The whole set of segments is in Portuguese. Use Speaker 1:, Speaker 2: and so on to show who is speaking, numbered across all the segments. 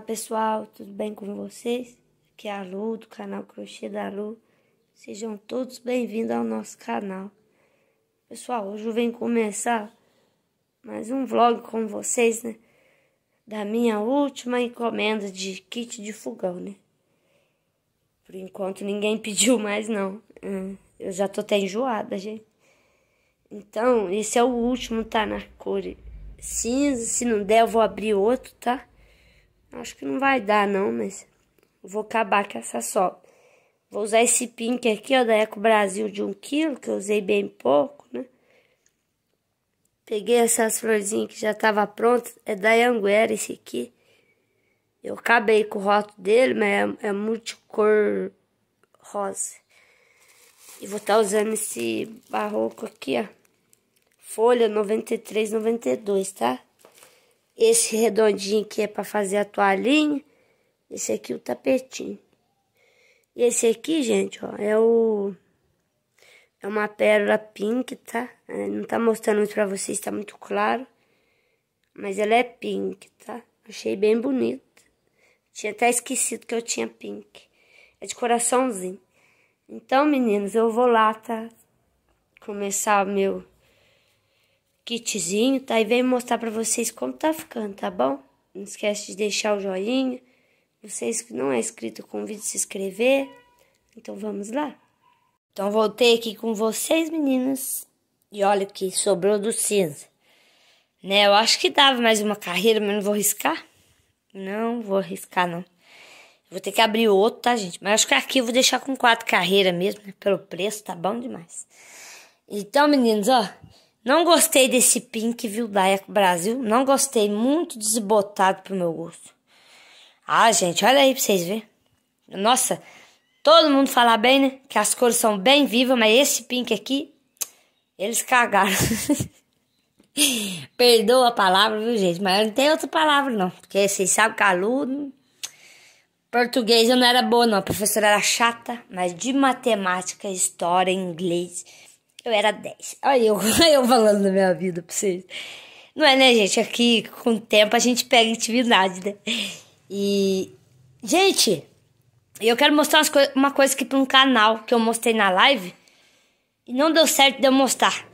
Speaker 1: Olá pessoal, tudo bem com vocês? Aqui é a Lu do canal Crochê da Lu. Sejam todos bem-vindos ao nosso canal. Pessoal, hoje eu venho começar mais um vlog com vocês, né? Da minha última encomenda de kit de fogão, né? Por enquanto ninguém pediu mais não. Hum, eu já tô até enjoada, gente. Então, esse é o último, tá? Na cor cinza. Se não der, eu vou abrir outro, tá? Acho que não vai dar, não, mas vou acabar com essa só. Vou usar esse pink aqui, ó, da Eco Brasil de 1 kg, que eu usei bem pouco, né? Peguei essas florzinhas que já tava pronta, é da Anguera esse aqui. Eu acabei com o rótulo dele, mas é, é multicor rosa. E vou estar tá usando esse barroco aqui, ó. Folha 93, 92, tá? Esse redondinho aqui é para fazer a toalhinha. Esse aqui o tapetinho. E esse aqui, gente, ó, é o... É uma pérola pink, tá? É, não tá mostrando muito pra vocês, tá muito claro. Mas ela é pink, tá? Achei bem bonita. Tinha até esquecido que eu tinha pink. É de coraçãozinho. Então, meninos, eu vou lá, tá? Começar o meu kitzinho, tá? E venho mostrar pra vocês como tá ficando, tá bom? Não esquece de deixar o joinha. Vocês que não é inscrito, convido a se inscrever. Então vamos lá. Então voltei aqui com vocês, meninas. E olha que sobrou do cinza. Né? Eu acho que dava mais uma carreira, mas não vou arriscar. Não vou arriscar, não. Vou ter que abrir outro, tá, gente? Mas acho que aqui eu vou deixar com quatro carreiras mesmo, né? Pelo preço, tá bom demais. Então, meninos, ó. Não gostei desse pink, viu, da Eco Brasil. Não gostei, muito desbotado pro meu gosto. Ah, gente, olha aí pra vocês verem. Nossa, todo mundo fala bem, né? Que as cores são bem vivas, mas esse pink aqui, eles cagaram. Perdoa a palavra, viu, gente? Mas não tem outra palavra, não. Porque vocês sabem que aluno... Português eu não era boa, não. A professora era chata, mas de matemática, história, inglês... Eu era 10. Olha eu, eu falando da minha vida pra vocês. Não é, né, gente? Aqui, com o tempo, a gente pega intimidade, né? E, gente, eu quero mostrar co uma coisa aqui pra um canal que eu mostrei na live. E não deu certo de eu mostrar.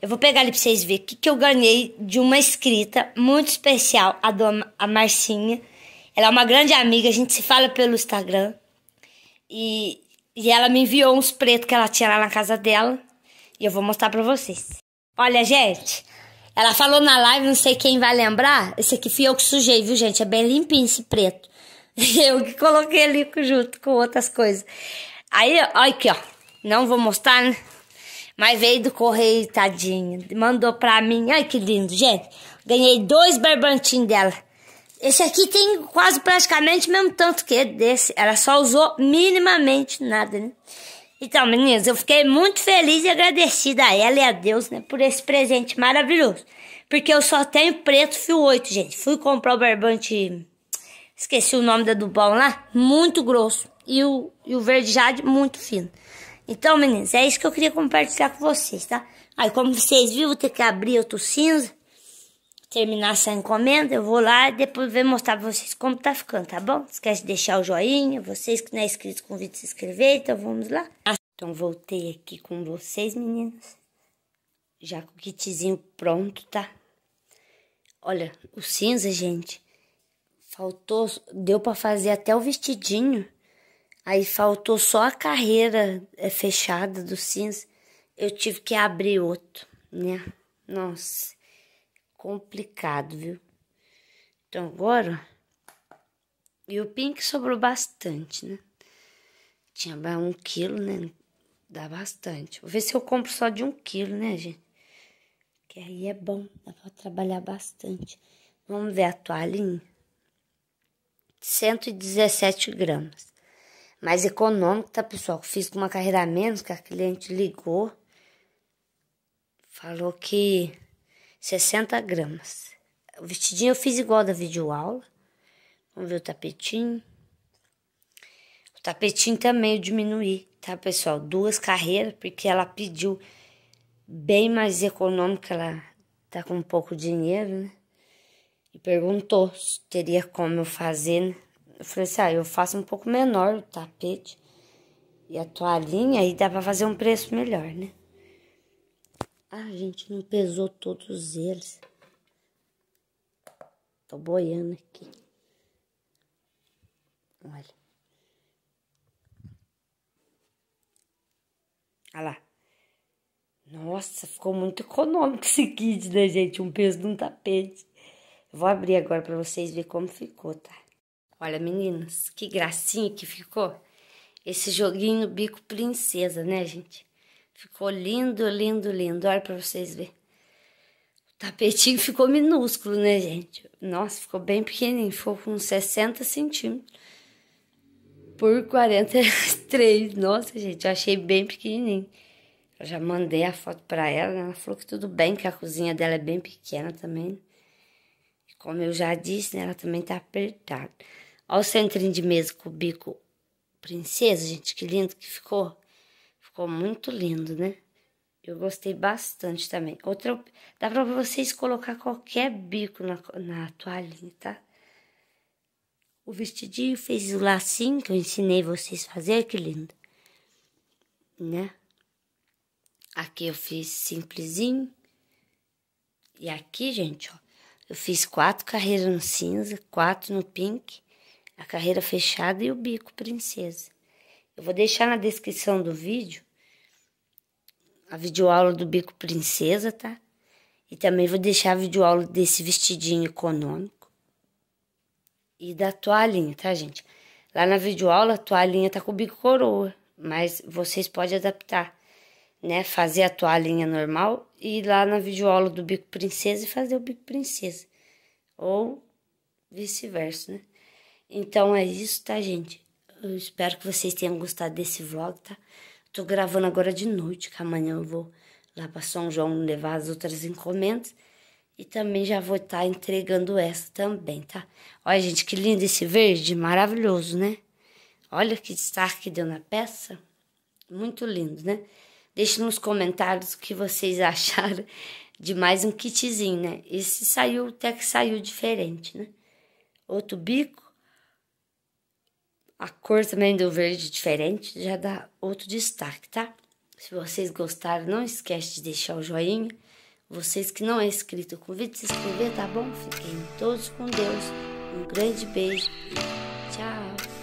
Speaker 1: Eu vou pegar ali pra vocês verem o que, que eu ganhei de uma escrita muito especial, a, do, a Marcinha. Ela é uma grande amiga, a gente se fala pelo Instagram. E, e ela me enviou uns pretos que ela tinha lá na casa dela. E eu vou mostrar pra vocês. Olha, gente. Ela falou na live, não sei quem vai lembrar. Esse aqui fui eu que sujei, viu, gente? É bem limpinho esse preto. Eu que coloquei ali junto com outras coisas. Aí, olha aqui, ó. Não vou mostrar, né? Mas veio do correio, tadinho. Mandou pra mim. Ai, que lindo, gente. Ganhei dois barbantinhos dela. Esse aqui tem quase praticamente o mesmo tanto que desse. Ela só usou minimamente nada, né? Então, meninas, eu fiquei muito feliz e agradecida a ela e a Deus, né, por esse presente maravilhoso. Porque eu só tenho preto fio 8, gente. Fui comprar o barbante, esqueci o nome da do bom lá, muito grosso. E o, e o verde jade muito fino. Então, meninas, é isso que eu queria compartilhar com vocês, tá? Aí, como vocês viram, vou ter que abrir outro cinza terminar essa encomenda, eu vou lá e depois vou mostrar pra vocês como tá ficando, tá bom? Esquece de deixar o joinha, vocês que não é inscrito, convido a se inscrever, então vamos lá. Então voltei aqui com vocês, meninas. Já com o kitzinho pronto, tá? Olha, o cinza, gente, faltou, deu para fazer até o vestidinho. Aí faltou só a carreira é, fechada do cinza. Eu tive que abrir outro, né? Nossa complicado, viu? Então agora, e o pink sobrou bastante, né? Tinha um quilo, né? Dá bastante. Vou ver se eu compro só de um quilo, né, gente? Que aí é bom, dá pra trabalhar bastante. Vamos ver a toalhinha. 117 gramas. Mais econômico, tá, pessoal? Fiz com uma carreira a menos, que a cliente ligou. Falou que 60 gramas. O vestidinho eu fiz igual da videoaula. Vamos ver o tapetinho. O tapetinho também eu diminuí, tá, pessoal? Duas carreiras, porque ela pediu bem mais econômico, ela tá com pouco dinheiro, né? e perguntou se teria como eu fazer, né? Eu falei assim, ah, eu faço um pouco menor o tapete e a toalhinha, aí dá pra fazer um preço melhor, né? Ah, gente, não pesou todos eles. Tô boiando aqui. Olha. Olha lá. Nossa, ficou muito econômico esse kit, né, gente? Um peso de um tapete. vou abrir agora pra vocês verem como ficou, tá? Olha, meninas, que gracinha que ficou. Esse joguinho bico princesa, né, gente? Ficou lindo, lindo, lindo. Olha pra vocês verem. O tapetinho ficou minúsculo, né, gente? Nossa, ficou bem pequenininho. Ficou com 60 centímetros por 43. Nossa, gente, eu achei bem pequenininho. Eu já mandei a foto para ela, né? ela falou que tudo bem, que a cozinha dela é bem pequena também. E como eu já disse, né, ela também tá apertada. Olha o centrinho de mesa com o bico princesa, gente, que lindo que ficou. Ficou muito lindo, né? Eu gostei bastante também. Outra, dá pra vocês colocar qualquer bico na, na toalhinha, tá? O vestidinho fez o lacinho que eu ensinei vocês a fazer, que lindo. Né? Aqui eu fiz simplesinho. E aqui, gente, ó, eu fiz quatro carreiras no cinza, quatro no pink, a carreira fechada e o bico princesa. Eu vou deixar na descrição do vídeo a videoaula do bico princesa, tá? E também vou deixar a videoaula desse vestidinho econômico e da toalhinha, tá, gente? Lá na videoaula a toalhinha tá com o bico coroa, mas vocês podem adaptar né, fazer a toalhinha normal e ir lá na videoaula do bico princesa e fazer o bico princesa. Ou vice-versa, né? Então é isso, tá, gente? Eu espero que vocês tenham gostado desse vlog, tá? Tô gravando agora de noite, que amanhã eu vou lá para São João levar as outras encomendas. E também já vou estar tá entregando essa também, tá? Olha, gente, que lindo esse verde, maravilhoso, né? Olha que destaque que deu na peça. Muito lindo, né? Deixe nos comentários o que vocês acharam de mais um kitzinho, né? Esse saiu, até que saiu diferente, né? Outro bico. A cor também do verde diferente, já dá outro destaque, tá? Se vocês gostaram, não esquece de deixar o joinha. Vocês que não é inscrito, convido a se inscrever, tá bom? Fiquem todos com Deus. Um grande beijo tchau!